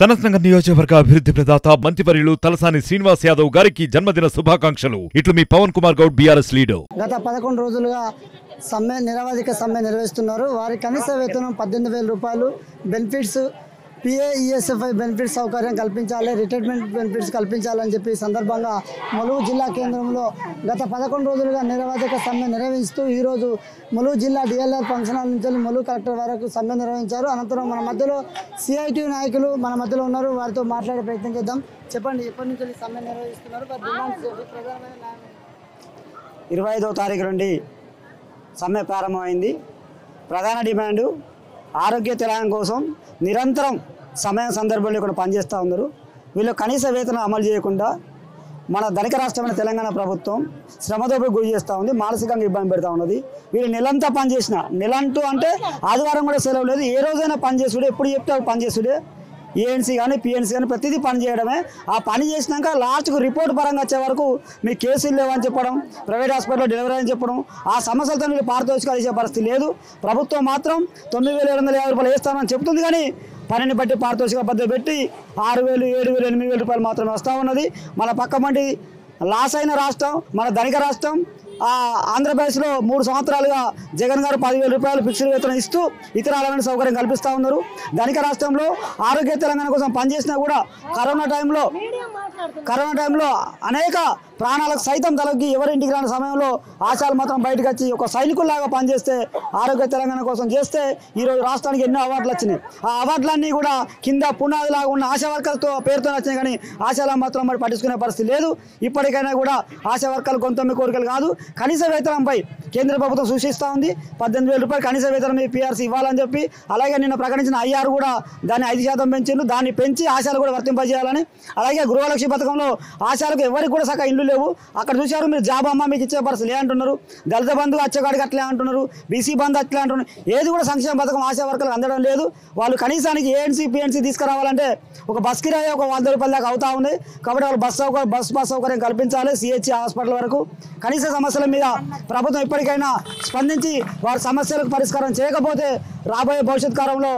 సనత్నగర్ నియోజకవర్గ అభివృద్ధి ప్రదాత మంత్రివర్యులు తలసాని శ్రీనివాస్ యాదవ్ గారికి జన్మదిన శుభాకాంక్షలు. ఇట్లు మీ పవన్ కుమార్ గౌడ్ బీఆర్ఎస్ లీడర్. గత పదకొండు రోజులుగా సమ్మె నిరవధిక సమ్మె నిర్వహిస్తున్నారు. వారి కనీస వేతనం పద్దెనిమిది వేల రూపాయలు. బెనిఫిట్స్ పిఏ ఈఎస్ఎఫ్ఐ బెనిఫిట్ సౌకర్యం కల్పించాలి రిటైర్మెంట్ బెనిఫిట్స్ కల్పించాలని చెప్పి సందర్భంగా ములుగు జిల్లా కేంద్రంలో గత పదకొండు రోజులుగా నిరవధిక సమ్మె నిర్వహిస్తూ ఈరోజు ములుగు జిల్లా డిఎల్ఆర్ ఫంక్షన్ హాల్ నుంచి ములుగు కలెక్టర్ వరకు సమ్మె నిర్వహించారు. అనంతరం మన మధ్యలో సిఐటి నాయకులు మన మధ్యలో ఉన్నారు. వారితో మాట్లాడే ప్రయత్నం చేద్దాం. చెప్పండి ఎప్పటి నుంచి సమ్మె నిర్వహిస్తున్నారు? ఇరవై ఐదవ తారీఖు నుండి సమ్మె ప్రారంభమైంది. ప్రధాన డిమాండు ఆరోగ్య తెలంగాణ కోసం నిరంతరం సమయం సందర్భంలో ఇక్కడ పనిచేస్తూ ఉన్నారు. వీళ్ళు కనీస వేతనం అమలు చేయకుండా మన ధనిక రాష్ట్రమైన తెలంగాణ ప్రభుత్వం శ్రమదోపికి గురి చేస్తూ ఉంది మానసికంగా ఇబ్బంది పెడతా ఉన్నది. వీళ్ళు నెలంతా పనిచేసిన నెలంటూ అంటే ఆదివారం కూడా సెలవు లేదు ఏ రోజైనా పనిచేసుడే ఎప్పుడు చెప్తే పనిచేసుడే. ఏఎన్సీ కానీ పిఎన్సీ కానీ ప్రతిదీ పని చేయడమే. ఆ పని చేసినాక లాస్ట్కు రిపోర్ట్ పరంగా వచ్చే వరకు మీ కేసులు లేవని చెప్పడం ప్రైవేట్ హాస్పిటల్లో డెలివరీ అని చెప్పడం ఆ సమస్యలతో మీరు పారితోషికాలు పరిస్థితి లేదు. ప్రభుత్వం మాత్రం తొమ్మిది వేల ఏడు వందల యాభై రూపాయలు వేస్తామని చెప్తుంది కానీ పనిని బట్టి పారితోషిక పద్ధతి పెట్టి ఆరు వేలు ఏడు వేలు ఎనిమిది వేల రూపాయలు మాత్రమే వస్తూ ఉన్నది. మన పక్క లాస్ అయిన రాష్ట్రం మన ధనిక రాష్ట్రం ఆంధ్రప్రదేశ్లో మూడు సంవత్సరాలుగా జగన్ గారు పదివేల రూపాయలు ఫిక్స్డ్ వేతనం ఇస్తూ ఇతర సౌకర్యం కల్పిస్తూ ఉన్నారు. ధనిక రాష్ట్రంలో ఆరోగ్య తెలంగాణ కోసం పనిచేసినా కూడా కరోనా టైంలో కరోనా టైంలో అనేక ప్రాణాలకు సైతం తలకి ఎవరింటికి రాని సమయంలో ఆశాలు మాత్రం బయటకు వచ్చి ఒక సైనికుల్లాగా పనిచేస్తే ఆరోగ్య తెలంగాణ కోసం చేస్తే ఈరోజు రాష్ట్రానికి ఎన్నో అవార్డులు వచ్చినాయి. ఆ అవార్డులన్నీ కూడా కింద పునాదిలాగా ఉన్న ఆశా వర్కర్తో పేరుతో వచ్చినాయి కానీ ఆశాలు మాత్రం మరి పట్టించుకునే పరిస్థితి లేదు. ఇప్పటికైనా కూడా ఆశా వర్కర్లు కొంతమంది కోరికలు కాదు. కనీస వేతనంపై కేంద్ర ప్రభుత్వం సూచిస్తూ ఉంది. పద్దెనిమిది వేల రూపాయలు కనీస వేతనం మీ పీఆర్సీ ఇవ్వాలని చెప్పి అలాగే నిన్న ప్రకటించిన ఐఆర్ కూడా దాన్ని ఐదు శాతం పెంచిండు. దాన్ని పెంచి ఆశాలు కూడా వర్తింపజేయాలని అలాగే గృహలక్ష్మి పథకంలో ఆశాలకు ఎవరికి కూడా సగం ఇల్లు లేవు. అక్కడ చూశారు మీరు జాబ్ అమ్మ మీకు ఇచ్చే పరిస్థితి అంటున్నారు. దళిత బంధు అచ్చగాడికి అట్లే అంటున్నారు. బీసీ బంధు అట్లే అంటున్నారు. ఏది కూడా సంక్షేమ పథకం ఆశా వర్కర్లకు అందడం లేదు. వాళ్ళు కనీసానికి ఏఎన్సీ పిఎన్సీ తీసుకురావాలంటే ఒక బస్ కిరాయి ఒక వంద రూపాయల దాకా అవుతా ఉంది. కాబట్టి వాళ్ళు బస్ సౌకర్యం బస్ బస్ సౌకర్యం కల్పించాలి. సిహెచ్ హాస్పిటల్ వరకు కనీస సమస్యలు మీద ప్రభుత్వం ఇప్పటికైనా స్పందించి వారి సమస్యలకు పరిష్కారం చేయకపోతే రాబోయే భవిష్యత్ కాలంలో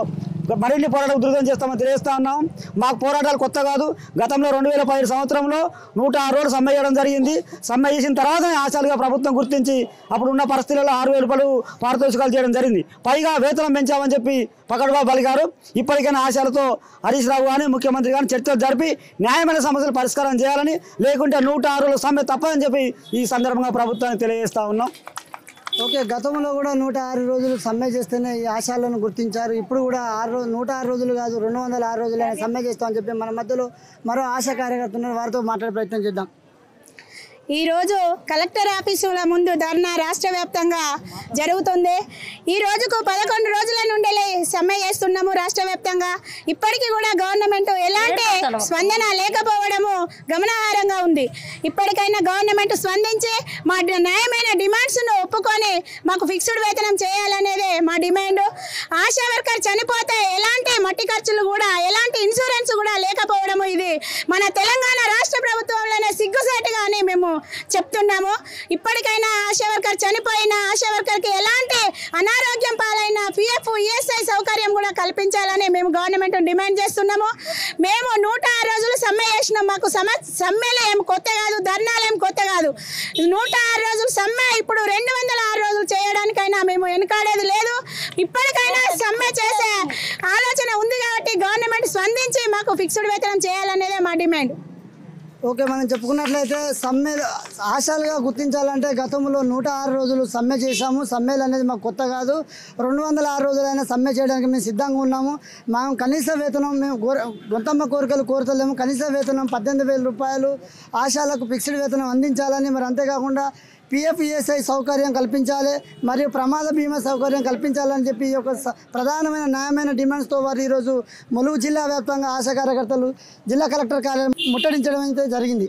మరిన్ని పోరాటం ఉధృతం చేస్తామని తెలియజేస్తా ఉన్నాం. మాకు పోరాటాలు కొత్త కాదు. గతంలో రెండు వేల పదిహేడు సంవత్సరంలో నూట ఆరు రోజులు సమ్మె చేయడం జరిగింది. సమ్మె చేసిన తర్వాత ఆశాలుగా ప్రభుత్వం గుర్తించి అప్పుడు ఉన్న పరిస్థితుల్లో ఆరు వేల రూపాయలు పారితోషికాలు చేయడం జరిగింది. పైగా వేతనం పెంచామని చెప్పి పకడ్బాబు పలికారు ఇప్పటికైనా ఆశాలతో హరీష్ రావు కానీ ముఖ్యమంత్రి కానీ చర్చలు జరిపి న్యాయమైన సమస్యలు పరిష్కారం చేయాలని లేకుంటే నూట ఆరు రోజుల సమ్మె తప్పదని చెప్పి ఈ సందర్భంగా ప్రభుత్వానికి తెలియజేస్తా ఉన్నాం. ఓకే గతంలో కూడా నూట ఆరు రోజులు సమ్మె చేస్తేనే ఈ ఆశాలను గుర్తించారు. ఇప్పుడు కూడా ఆరు రోజు నూట ఆరు రోజులు కాదు రెండు వందల ఆరు రోజులు సమ్మె చేస్తామని చెప్పి మన మధ్యలో మరో ఆశా కార్యకర్త ఉన్నారు. వారితో మాట్లాడే ప్రయత్నం చేద్దాం. ఈరోజు కలెక్టర్ ఆఫీసుల ముందు ధర్నా రాష్ట్ర వ్యాప్తంగా జరుగుతుంది. ఈ రోజుకు పదకొండు సమ్మె చేస్తున్నాము రాష్ట్ర వ్యాప్తంగా. ఇప్పటికీ కూడా గవర్నమెంట్ ఎలాంటి స్పందన లేకపోవడము గమనార్హంగా ఉంది. ఇప్పటికైనా గవర్నమెంట్ స్పందించి మా న్యాయమైన డిమాండ్స్ను ఒప్పుకొని మాకు ఫిక్స్డ్ వేతనం చేయాలనేదే మా డిమాండ్. ఆశా వర్కర్ చనిపోతే ఎలాంటి మట్టి ఖర్చులు కూడా ఎలాంటి ఇన్సూరెన్స్ కూడా లేకపోవడము ఇది మన తెలంగాణ రాష్ట్ర ప్రభుత్వంలోనే సిగ్గుసేటుగా అని మేము చెప్తున్నాము ఇప్పటికైనా ఆశా వర్కర్ చనిపోయిన ఆశా వర్కర్కి ఎలాంటి అనారోగ్యం పాలైన పిఎఫ్ ఈఎస్ఐ సౌకర్యం కూడా కల్పించాలని మేము గవర్నమెంట్ డిమాండ్ చేస్తున్నాము. మేము నూట ఆరు రోజులు సమ్మె చేసినాం. మాకు సమ సమ్మెలు ఏం కొత్త కాదు ధర్నాలు ఏం కొత్త కాదు. నూట ఆరు రోజులు సమ్మె ఇప్పుడు రెండు వందల ఆరు రోజులు చేయడానికైనా మేము వెనకాడేది లేదు. ఇప్పటికైనా సమ్మె చేసే ఆలోచన ఉంది కాబట్టి గవర్నమెంట్ స్పందించి మాకు ఫిక్స్డ్ వేతనం చేయాలనేదే మా డిమాండ్. ఓకే మనం చెప్పుకున్నట్లయితే సమ్మె ఆశాలుగా గుర్తించాలంటే గతంలో నూట ఆరు రోజులు సమ్మె చేశాము. సమ్మెలు అనేది మాకు కొత్త కాదు. రెండు వందల ఆరు రోజులైనా సమ్మె చేయడానికి మేము సిద్ధంగా ఉన్నాము. మేము కనీస వేతనం మేము కోర గొంతమ్మ కోరికలు కోరుతలేము. కనీస వేతనం పద్దెనిమిది వేల రూపాయలు ఆశాలకు ఫిక్స్డ్ వేతనం అందించాలని మరి అంతేకాకుండా పిఎఫ్ఈఎస్ఐ సౌకర్యం కల్పించాలి మరియు ప్రమాద బీమా సౌకర్యం కల్పించాలని చెప్పి ఈ యొక్క స- ప్రధానమైన న్యాయమైన డిమాండ్స్తో వారు ఈరోజు ములుగు జిల్లా వ్యాప్తంగా ఆశా కార్యకర్తలు జిల్లా కలెక్టర్ కార్యాలయం ముట్టడించడం అయితే జరిగింది.